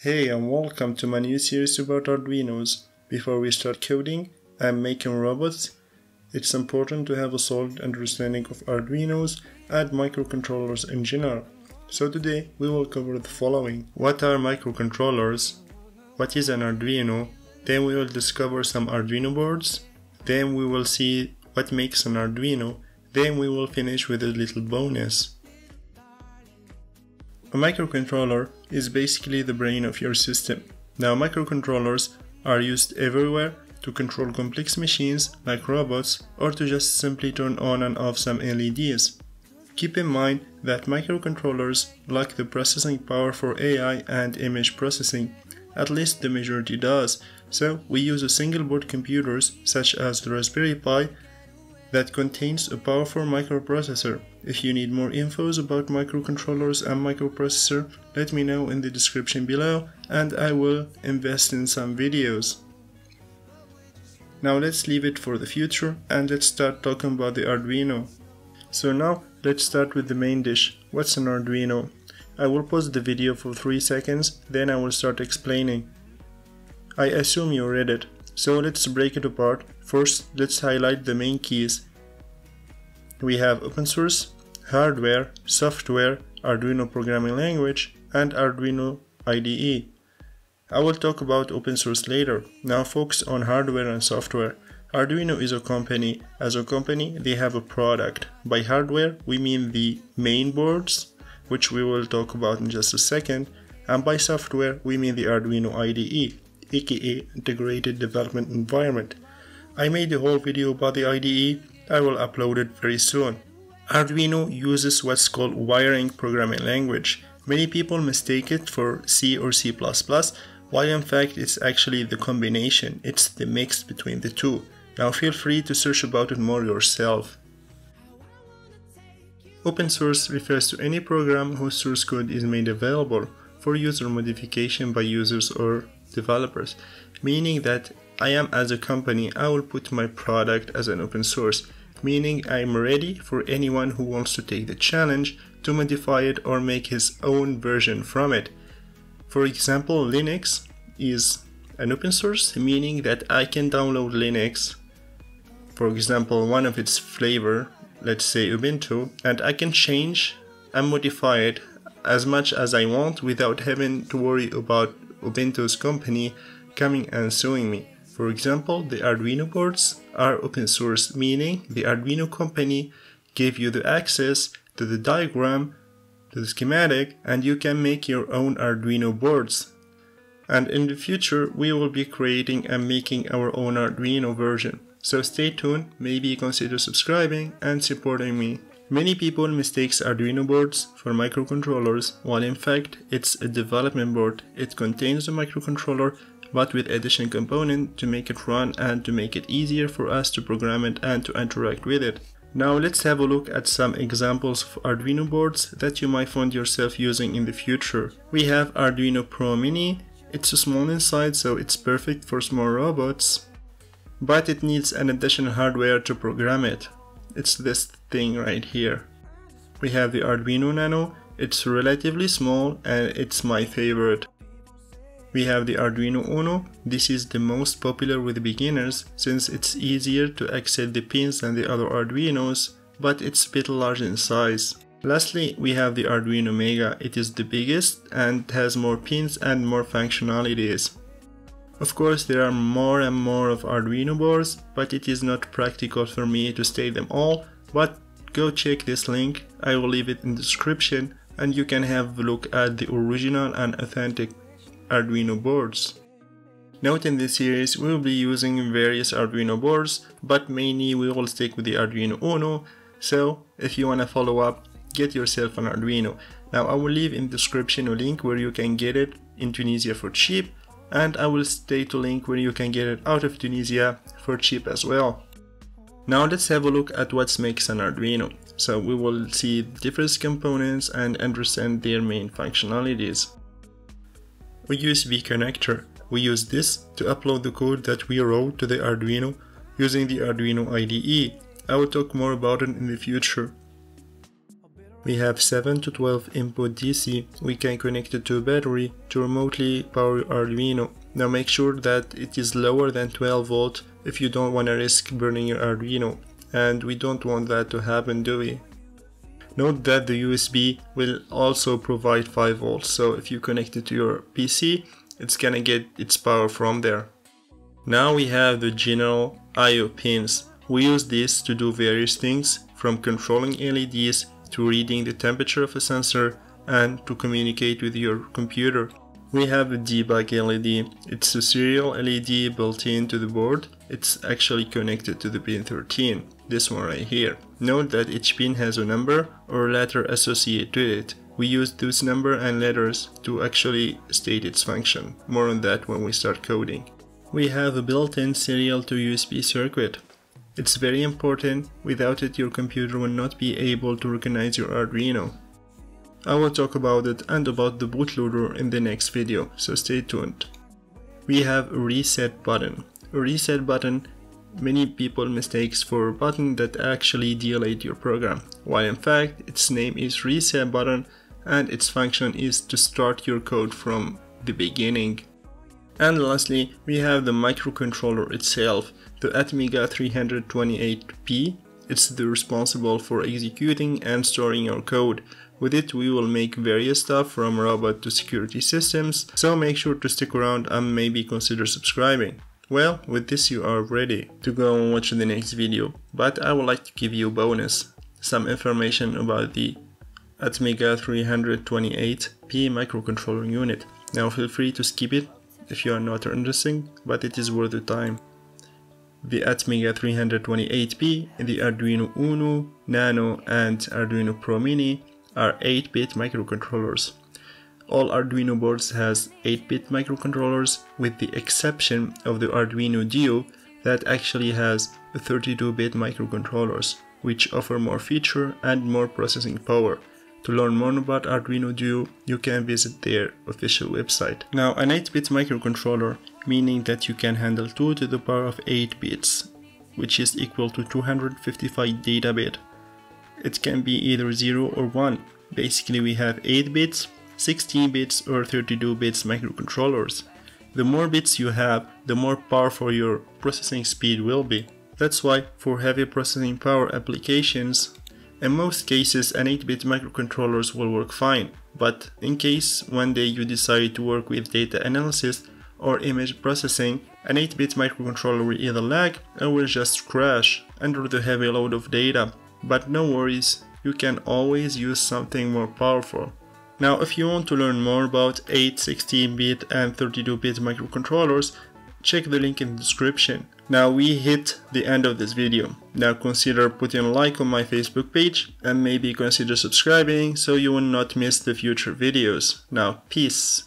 Hey and welcome to my new series about Arduinos. Before we start coding and making robots, it's important to have a solid understanding of Arduinos and microcontrollers in general. So today we will cover the following. What are microcontrollers? What is an Arduino? Then we will discover some Arduino boards. Then we will see what makes an Arduino. Then we will finish with a little bonus. A microcontroller is basically the brain of your system. Now microcontrollers are used everywhere to control complex machines like robots or to just simply turn on and off some LEDs. Keep in mind that microcontrollers lack the processing power for AI and image processing, at least the majority does, so we use a single board computers such as the Raspberry Pi that contains a powerful microprocessor. If you need more infos about microcontrollers and microprocessor, let me know in the description below and I will invest in some videos. Now let's leave it for the future and let's start talking about the Arduino. So now let's start with the main dish. What's an Arduino? I will pause the video for 3 seconds, then I will start explaining. I assume you read it, so let's break it apart. First, let's highlight the main keys. We have open source, hardware, software, Arduino programming language, and Arduino IDE. I will talk about open source later. Now focus on hardware and software. Arduino is a company. As a company, they have a product. By hardware, we mean the main boards, which we will talk about in just a second, and by software, we mean the Arduino IDE, aka Integrated Development Environment. I made a whole video about the IDE, I will upload it very soon. Arduino uses what's called wiring programming language. Many people mistake it for C or C++, while in fact it's actually the combination, it's the mix between the two. Now feel free to search about it more yourself. Open source refers to any program whose source code is made available for user modification by users or developers, meaning that I am as a company, I will put my product as an open source, meaning I'm ready for anyone who wants to take the challenge to modify it or make his own version from it. For example, Linux is an open source, meaning that I can download Linux, for example, one of its flavor, let's say Ubuntu, and I can change and modify it as much as I want without having to worry about Ubuntu's company coming and suing me. For example, the Arduino boards are open source, meaning the Arduino company gave you the access to the diagram, to the schematic, and you can make your own Arduino boards. And in the future, we will be creating and making our own Arduino version. So stay tuned, maybe consider subscribing and supporting me. Many people mistakes Arduino boards for microcontrollers, while in fact it's a development board. It contains a microcontroller but with additional component to make it run and to make it easier for us to program it and to interact with it. Now let's have a look at some examples of Arduino boards that you might find yourself using in the future. We have Arduino Pro Mini. It's a small inside so it's perfect for small robots, but it needs an additional hardware to program it. It's this thing right here. We have the Arduino Nano. It's relatively small and it's my favorite. We have the Arduino Uno. This is the most popular with beginners since it's easier to access the pins than the other Arduinos, but it's a bit large in size. Lastly, we have the Arduino Mega. It is the biggest and has more pins and more functionalities. Of course, there are more and more of Arduino boards, but it is not practical for me to state them all, but go check this link, I will leave it in the description and you can have a look at the original and authentic Arduino boards. Note in this series we will be using various Arduino boards, but mainly we will stick with the Arduino Uno, so if you wanna follow up, get yourself an Arduino. Now I will leave in the description a link where you can get it in Tunisia for cheap, and I will state a link where you can get it out of Tunisia for cheap as well. Now let's have a look at what makes an Arduino. So we will see different components and understand their main functionalities a USB connector. We use this to upload the code that we wrote to the Arduino using the Arduino IDE. I will talk more about it in the future. We have 7 to 12 input DC. We can connect it to a battery to remotely power Arduino. Now make sure that it is lower than 12 volt if you don't want to risk burning your Arduino. And we don't want that to happen, do we? Note that the USB will also provide 5 volts, so if you connect it to your PC, it's gonna get its power from there. Now we have the general I.O. pins. We use this to do various things, from controlling LEDs to reading the temperature of a sensor and to communicate with your computer. We have a debug LED. It's a serial LED built into the board. It's actually connected to the pin 13, this one right here. Note that each pin has a number or letter associated with it. We use those number and letters to actually state its function. More on that when we start coding. We have a built-in serial to USB circuit. It's very important, without it your computer will not be able to recognize your Arduino. I will talk about it and about the bootloader in the next video, so stay tuned. We have reset button. Reset button many people mistakes for a button that actually delete your program, while in fact its name is reset button and its function is to start your code from the beginning. And lastly, we have the microcontroller itself, the Atmega 328P. It's the responsible for executing and storing our code. With it, we will make various stuff from robot to security systems, so make sure to stick around and maybe consider subscribing. Well, with this you are ready to go and watch the next video, but I would like to give you a bonus, some information about the Atmega 328P microcontroller unit. Now feel free to skip it if you are not interested, but it is worth the time. The Atmega 328P, the Arduino Uno, Nano and Arduino Pro Mini are 8-bit microcontrollers. All Arduino boards has 8-bit microcontrollers with the exception of the Arduino Duo that actually has 32-bit microcontrollers which offer more feature and more processing power. To learn more about Arduino Duo, you can visit their official website. Now, an 8-bit microcontroller, meaning that you can handle 2 to the power of 8 bits, which is equal to 255 data bit. It can be either 0 or 1. Basically, we have 8 bits, 16 bits or 32 bits microcontrollers. The more bits you have, the more powerful your processing speed will be. That's why, for heavy processing power applications, in most cases, an 8-bit microcontrollers will work fine, but in case one day you decide to work with data analysis or image processing, an 8-bit microcontroller will either lag or will just crash under the heavy load of data. But no worries, you can always use something more powerful. Now if you want to learn more about 8, 16-bit and 32-bit microcontrollers, check the link in the description. Now we hit the end of this video. Now consider putting a like on my Facebook page and maybe consider subscribing so you will not miss the future videos. Now peace.